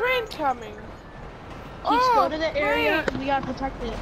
train coming. Just oh, go to the area great. we gotta protect it.